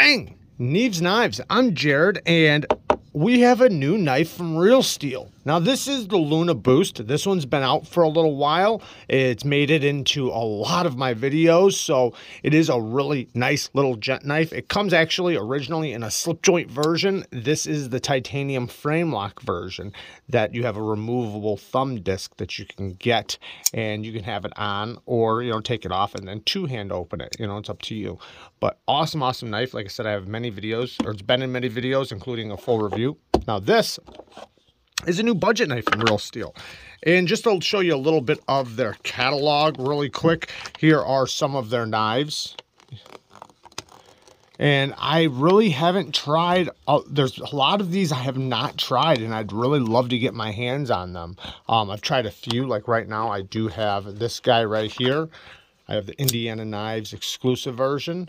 Bang! Neeves Knives. I'm Jared, and we have a new knife from Real Steel. Now, this is the Luna Boost. This one's been out for a little while. It's made it into a lot of my videos, so it is a really nice little jet knife. It comes actually originally in a slip joint version. This is the titanium frame lock version that you have a removable thumb disc that you can get, and you can have it on or, you know, take it off and then two-hand open it. You know, it's up to you. But awesome, awesome knife. Like I said, I have many videos, or it's been in many videos, including a full review. Now this is a new budget knife from Real Steel. And just to show you a little bit of their catalog really quick, here are some of their knives. And I really haven't tried, uh, there's a lot of these I have not tried and I'd really love to get my hands on them. Um, I've tried a few, like right now I do have this guy right here. I have the Indiana Knives exclusive version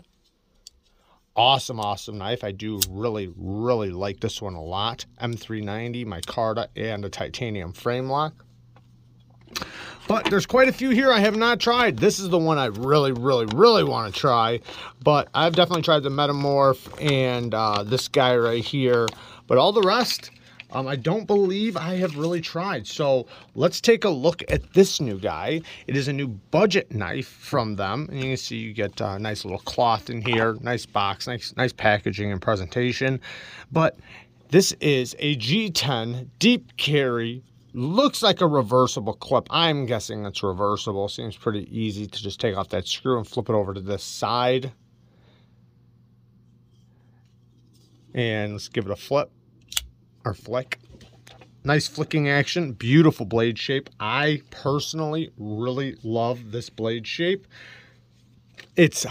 awesome, awesome knife. I do really, really like this one a lot. M390, micarta, and a titanium frame lock. But there's quite a few here I have not tried. This is the one I really, really, really want to try. But I've definitely tried the Metamorph and uh, this guy right here. But all the rest, um, I don't believe I have really tried. So let's take a look at this new guy. It is a new budget knife from them. And you can see you get a nice little cloth in here, nice box, nice, nice packaging and presentation. But this is a G10 deep carry looks like a reversible clip. I'm guessing it's reversible. Seems pretty easy to just take off that screw and flip it over to this side. And let's give it a flip or flick. Nice flicking action, beautiful blade shape. I personally really love this blade shape. It's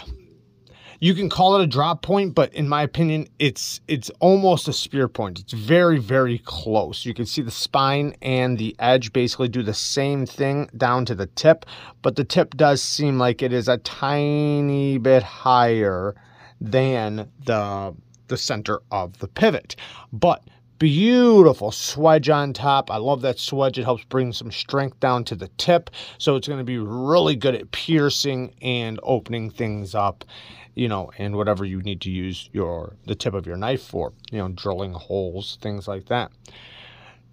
you can call it a drop point, but in my opinion, it's it's almost a spear point. It's very, very close. You can see the spine and the edge basically do the same thing down to the tip, but the tip does seem like it is a tiny bit higher than the the center of the pivot. But beautiful swedge on top. I love that swedge. It helps bring some strength down to the tip. So it's going to be really good at piercing and opening things up, you know, and whatever you need to use your the tip of your knife for, you know, drilling holes, things like that.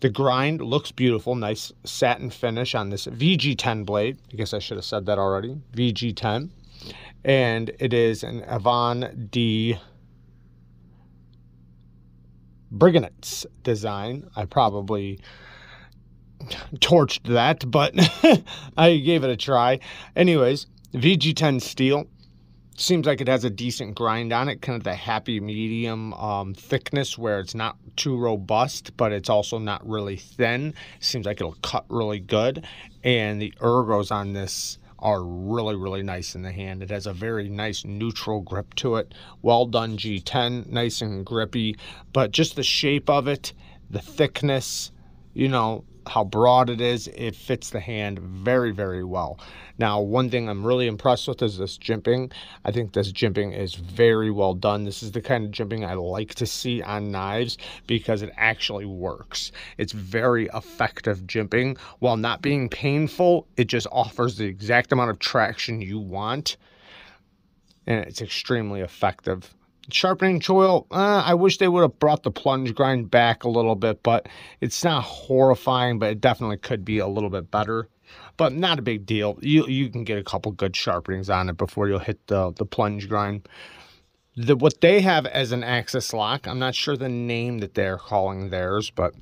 The grind looks beautiful, nice satin finish on this VG10 blade. I guess I should have said that already. VG10. And it is an Avon D Brigands design. I probably torched that, but I gave it a try. Anyways, VG10 steel seems like it has a decent grind on it, kind of the happy medium um, thickness where it's not too robust, but it's also not really thin. Seems like it'll cut really good. And the ergos on this are really, really nice in the hand. It has a very nice neutral grip to it. Well done G10, nice and grippy, but just the shape of it, the thickness, you know, how broad it is, it fits the hand very, very well. Now, one thing I'm really impressed with is this jimping. I think this jimping is very well done. This is the kind of jimping I like to see on knives because it actually works. It's very effective jimping. While not being painful, it just offers the exact amount of traction you want. And it's extremely effective sharpening choil, uh, I wish they would have brought the plunge grind back a little bit, but it's not horrifying, but it definitely could be a little bit better. But not a big deal. You you can get a couple good sharpenings on it before you'll hit the, the plunge grind. The, what they have as an axis lock, I'm not sure the name that they're calling theirs, but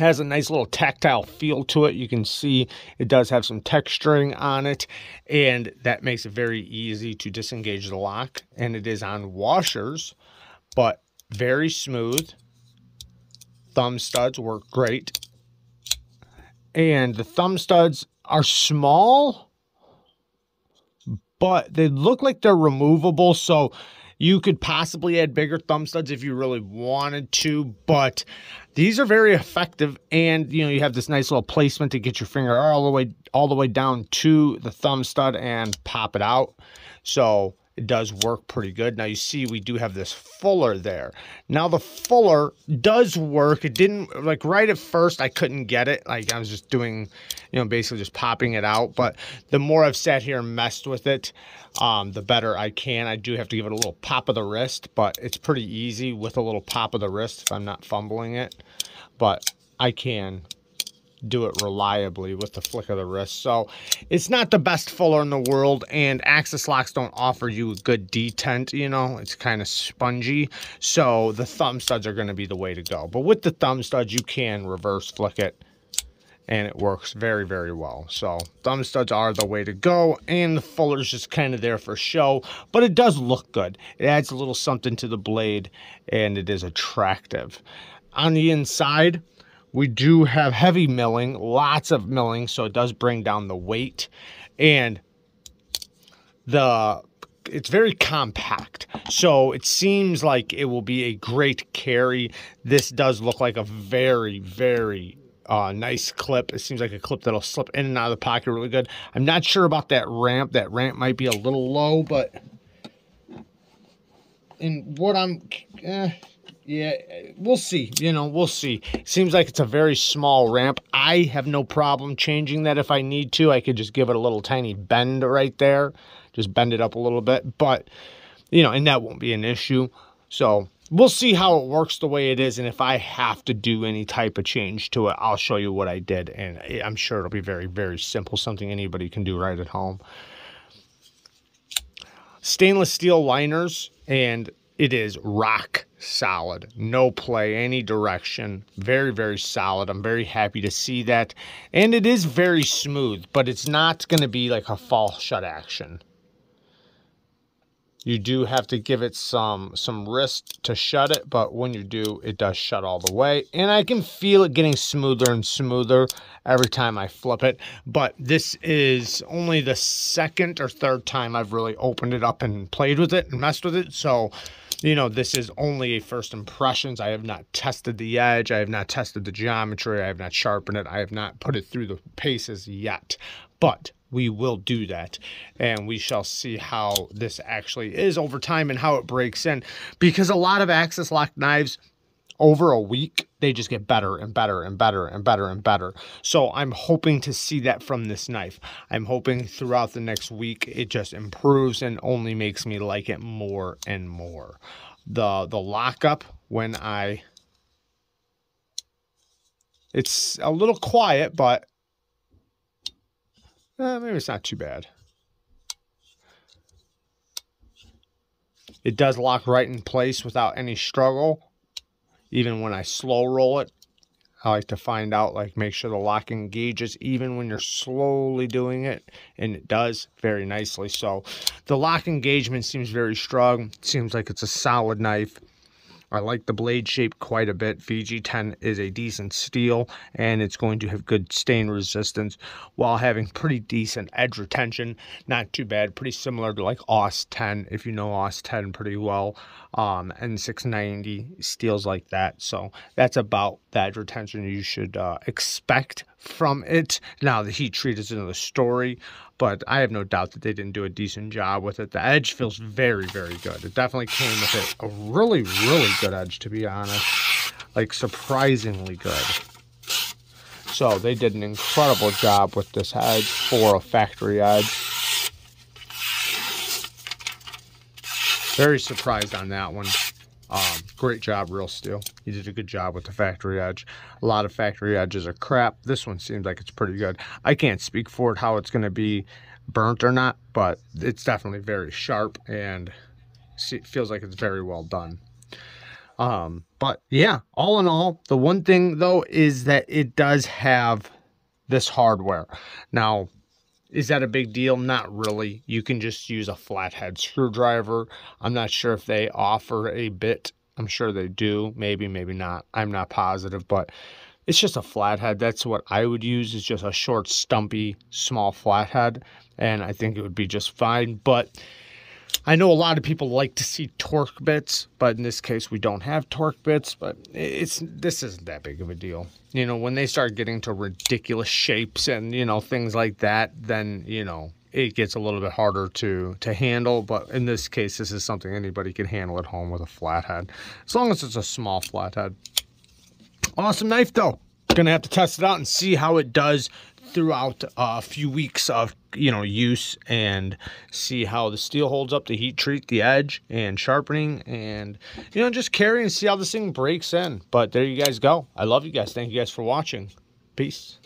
has a nice little tactile feel to it. You can see it does have some texturing on it, and that makes it very easy to disengage the lock. And it is on washers, but very smooth. Thumb studs work great. And the thumb studs are small, but they look like they're removable. So you could possibly add bigger thumb studs if you really wanted to, but these are very effective and you know you have this nice little placement to get your finger all the way all the way down to the thumb stud and pop it out. So it does work pretty good. Now you see we do have this fuller there. Now the fuller does work. It didn't like right at first I couldn't get it. Like I was just doing, you know, basically just popping it out. But the more I've sat here and messed with it, um, the better I can. I do have to give it a little pop of the wrist, but it's pretty easy with a little pop of the wrist if I'm not fumbling it. But I can do it reliably with the flick of the wrist. So it's not the best fuller in the world and Axis locks don't offer you a good detent, you know, it's kind of spongy. So the thumb studs are going to be the way to go. But with the thumb studs, you can reverse flick it and it works very, very well. So thumb studs are the way to go and the fuller's just kind of there for show, but it does look good. It adds a little something to the blade and it is attractive. On the inside, we do have heavy milling, lots of milling, so it does bring down the weight. And the it's very compact. So it seems like it will be a great carry. This does look like a very, very uh, nice clip. It seems like a clip that'll slip in and out of the pocket really good. I'm not sure about that ramp. That ramp might be a little low, but in what I'm... Eh, yeah, we'll see. You know, we'll see. Seems like it's a very small ramp. I have no problem changing that if I need to. I could just give it a little tiny bend right there. Just bend it up a little bit. But, you know, and that won't be an issue. So we'll see how it works the way it is. And if I have to do any type of change to it, I'll show you what I did. And I'm sure it'll be very, very simple. Something anybody can do right at home. Stainless steel liners and it is rock solid. No play, any direction. Very, very solid. I'm very happy to see that. And it is very smooth, but it's not going to be like a fall shut action. You do have to give it some some wrist to shut it, but when you do, it does shut all the way. And I can feel it getting smoother and smoother every time I flip it. But this is only the second or third time I've really opened it up and played with it and messed with it. So you know, this is only a first impressions. I have not tested the edge. I have not tested the geometry. I have not sharpened it. I have not put it through the paces yet. But we will do that and we shall see how this actually is over time and how it breaks in because a lot of axis lock knives over a week, they just get better and better and better and better and better. So I'm hoping to see that from this knife. I'm hoping throughout the next week, it just improves and only makes me like it more and more. The, the lockup when I, it's a little quiet, but eh, maybe it's not too bad. It does lock right in place without any struggle even when I slow roll it, I like to find out, like, make sure the lock engages even when you're slowly doing it, and it does very nicely. So the lock engagement seems very strong. Seems like it's a solid knife. I like the blade shape quite a bit. VG10 is a decent steel and it's going to have good stain resistance while having pretty decent edge retention. Not too bad. Pretty similar to like AUS 10 if you know AUS 10 pretty well. Um, and 690 steels like that. So that's about edge retention you should uh, expect from it. Now the heat treat is another story but I have no doubt that they didn't do a decent job with it. The edge feels very, very good. It definitely came with it a really, really good edge, to be honest. Like, surprisingly good. So, they did an incredible job with this edge for a factory edge. Very surprised on that one. Um, great job, Real Steel. You did a good job with the factory edge. A lot of factory edges are crap. This one seems like it's pretty good. I can't speak for it how it's going to be burnt or not, but it's definitely very sharp and feels like it's very well done. Um, but yeah, all in all, the one thing though is that it does have this hardware. Now, is that a big deal? Not really. You can just use a flathead screwdriver. I'm not sure if they offer a bit. I'm sure they do. Maybe, maybe not. I'm not positive, but it's just a flathead. That's what I would use. It's just a short, stumpy, small flathead. And I think it would be just fine. But I know a lot of people like to see Torx bits, but in this case we don't have Torx bits, but it's this isn't that big of a deal. You know, when they start getting to ridiculous shapes and, you know, things like that, then, you know, it gets a little bit harder to to handle. But in this case, this is something anybody can handle at home with a flathead, as long as it's a small flathead. Awesome knife though. Gonna have to test it out and see how it does throughout uh, a few weeks of you know use and see how the steel holds up to heat treat the edge and sharpening and you know just carry and see how this thing breaks in. But there you guys go. I love you guys. Thank you guys for watching. Peace